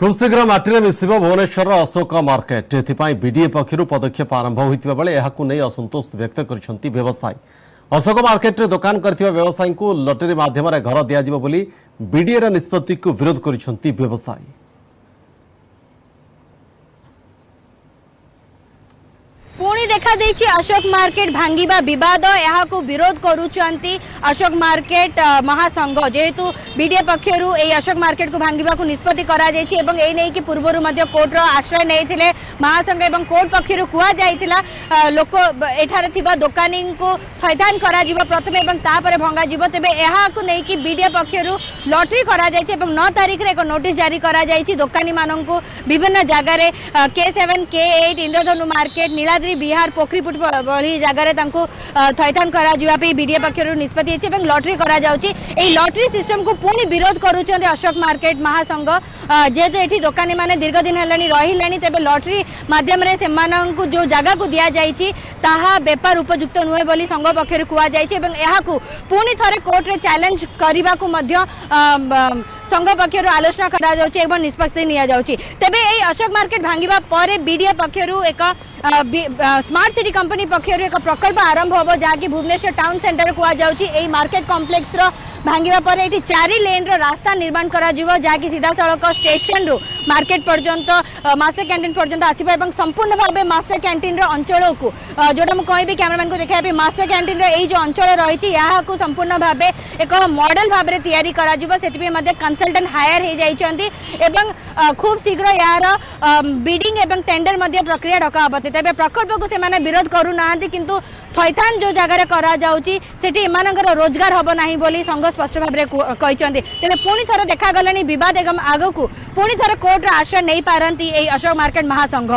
খুব শীঘ্র মাটিরে মিশিব ভুবনেশ্বর অশোক মার্কেট এথিপাই বিডিএ পক্ষর পদক্ষেপ আরম্ভ হয়েছে বেড়ে এই অসন্তোষ ব্যক্ত করেছেন ব্যবসায়ী অশোক মার্কেটে দোকান করে ব্যবসায়ী লটেরি মাধ্যমে ঘর দিয়া বলে বিডিএর নিষ্পত্তি বিরোধ করেছেন ব্যবসায়ী দেখাদেইছি অশোক মার্কেট ভাঙ্গিবা বিবাদ এহাকু বিরোধ করুচন্তি অশোক মার্কেট মহাসংঘ যেহেতু বিডিএ পক্ষর এই অশোক মার্কেটকু ভাঙ্গিবাকু নিষ্পতি করা যাইছি এবং এই নেইকি পূর্বরু মধ্য কোর্টর আশ্রয় নেইথিলে মহাসংঘ এবং কোর্ট পক্ষর কুয়া যাইতিলা লোক এঠারে থিবা দোকানীঙ্কু থইথান করা যাব প্রথমে এবং তাপরে ভঙ্গা যাব তবে এহাকু নেইকি বিডিএ পক্ষর লটরি করা যাইছে এবং 9 তারিখরে এক নোটিস জারি করা যাইছি দোকানী মানঙ্কু বিভিন্ন জায়গায় K seven K eight Indradhanu market Niladri Vihar ବାର ପୋଖରୀପୁଟ ଭଳି ଜାଗାରେ ତାଙ୍କୁ ଥଇଥାନ କରାଯିବା ପାଇଁ ବିଡିଏ ପକ୍ଷରୁ ନିଷ୍ପତ୍ତି ହେଇଛି ଏବଂ ଲଟେରୀ କରାଯାଉଛି ଏହି ଲଟେରୀ ସିଷ୍ଟମକୁ ପୁଣି ବିରୋଧ କରୁଛନ୍ତି ଅଶୋକ ମାର୍କେଟ ମହାସଂଘ ଯେହେତୁ ଏଠି ଦୋକାନୀମାନେ ଦୀର୍ଘ ଦିନ ହେଲାଣି ରହିଲେଣି ତେବେ ଲଟେରୀ ମାଧ୍ୟମରେ ସେମାନଙ୍କୁ ଯେଉଁ ଜାଗାକୁ ଦିଆଯାଇଛି ତାହା ବେପାର ଉପଯୁକ୍ତ ନୁହେଁ ବୋଲି ସଂଘ ପକ୍ଷରୁ କୁହାଯାଇଛି ଏବଂ ଏହାକୁ ପୁଣି ଥରେ କୋର୍ଟରେ ଚ୍ୟାଲେଞ୍ଜ କରିବାକୁ ମଧ୍ୟ संघ पक्ष आलोचना करपत्ति निष्पत्ति यही अशोक मार्केट भांगा पर बीडीए एक स्मार्ट सिटी कंपनी पक्ष एक प्रकल्प आरंभ हम जहाँकि भुवनेश्वर टाउन सेन्टर कहु मार्केट कम्प्लेक्स भांगा पर चारि लेन रास्ता निर्माण करा कि सीधा सड़क स्टेसन रु मार्केट पर्यटन मस्टर कैंटीन पर्यटन आसपा और संपूर्ण भाव मस्टर क्यांटीन रंचल को जोटा मुझे कह को देखा मस्टर क्यांटीन रो जो अंचल रही संपूर्ण भाव एक मडेल भाव में या कनसल्टेन्ट हायर हो जाती खूब शीघ्र यार बिडिंग एवं टेंडर मध्य प्रक्रिया डक हेती तेज प्रकल्प को सेने विरोध करूना कितु थैथान जो जगह करोजगार रोजगार हम ना संघ স্পষ্ট ভাবে তেমনি পুঁ থর দেখা গলানি বিবাদ এগম আগকু পুঁ থর কোর্টর আশ্রয় নেই পারতি এই অশোক মার্কেট মহাসংঘ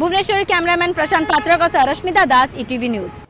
ভুবনেশ্বর ক্যামেরাম্যান প্রশান্ত পাত্রক সহ রশ্মিতা দাস ইটিভি নিউজ